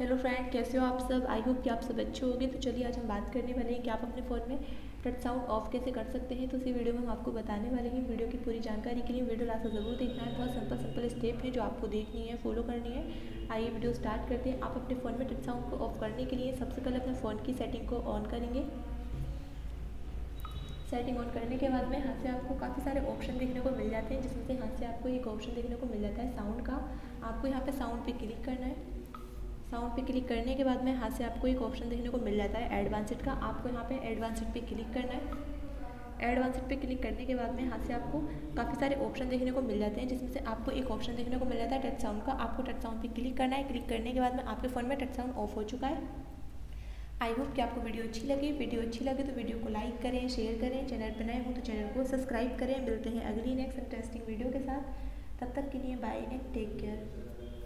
Hello friend कैसे हो आप सब? आई होप कि आप सब अच्छे होंगे। तो चलिए आज हम बात करने वाले हैं कि आप अपने फ़ोन में टच साउंड ऑफ़ कैसे कर सकते हैं। तो इसी वीडियो में हम आपको बताने वाले हैं। वीडियो की पूरी जानकारी के लिए वीडियो लास्ट ज़रूर देखना है। बहुत सिंपल सिंपल स्टेप है जो आपको देखनी है फॉलो करनी है। आइए वीडियो स्टार्ट करते हैं। आप अपने फ़ोन में टच साउंड को ऑफ़ करने के लिए सबसे पहले अपने फ़ोन की सेटिंग को ऑन करेंगे। सेटिंग ऑन करने के बाद में यहाँ से आपको काफ़ी सारे ऑप्शन देखने को मिल जाते हैं, जिसमें से यहाँ से आपको एक ऑप्शन देखने को मिल जाता है साउंड का। आपको यहाँ पे साउंड पे क्लिक करना है। साउंड पे क्लिक करने के बाद में यहाँ से आपको एक ऑप्शन देखने को मिल जाता है एडवांसड का। आपको यहाँ पे एडवांसड पे क्लिक करना है। एडवांसड पे क्लिक करने के बाद में यहाँ से आपको काफ़ी सारे ऑप्शन देखने को मिल जाते हैं, जिसमें से आपको एक ऑप्शन देखने को मिल जाता है टच साउंड का। आपको टच साउंड पे क्लिक करना है। क्लिक करने के बाद में आपके फ़ोन में टच साउंड ऑफ़ हो चुका है। आई होप कि आपको वीडियो अच्छी लगी। वीडियो अच्छी लगे तो वीडियो को लाइक करें, शेयर करें। चैनल पर नए हो तो चैनल को सब्सक्राइब करें। मिलते हैं अगली नेक्स्ट इंटरेस्टिंग वीडियो के साथ। तब तक के लिए बाय एंड टेक केयर